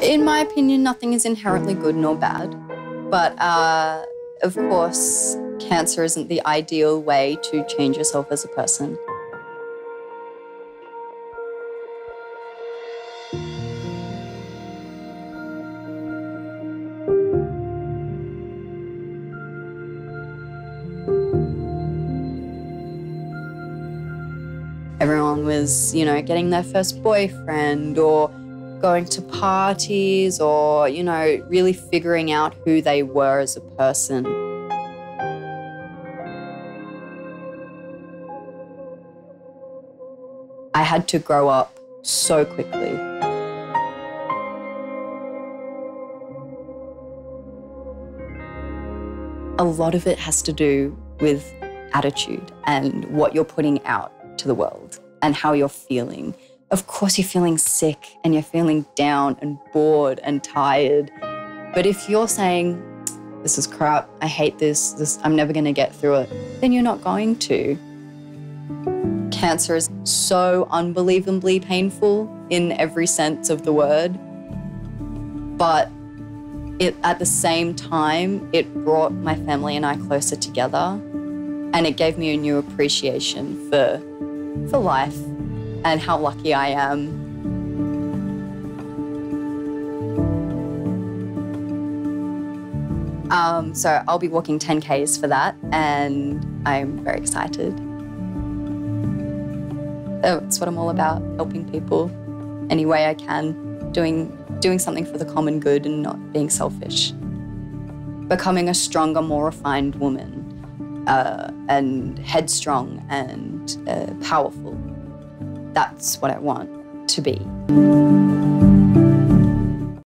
In my opinion, nothing is inherently good nor bad. But uh, of course, cancer isn't the ideal way to change yourself as a person. Everyone was, you know, getting their first boyfriend or going to parties or, you know, really figuring out who they were as a person. I had to grow up so quickly. A lot of it has to do with attitude and what you're putting out to the world and how you're feeling. Of course, you're feeling sick and you're feeling down and bored and tired. But if you're saying, this is crap, I hate this, this I'm never going to get through it, then you're not going to. Cancer is so unbelievably painful in every sense of the word. But it, at the same time, it brought my family and I closer together. And it gave me a new appreciation for, for life and how lucky I am. Um, so I'll be walking 10Ks for that, and I'm very excited. That's what I'm all about, helping people any way I can, doing, doing something for the common good and not being selfish. Becoming a stronger, more refined woman, uh, and headstrong and uh, powerful. That's what I want to be.